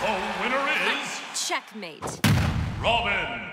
Oh, winner is... Checkmate. Robin!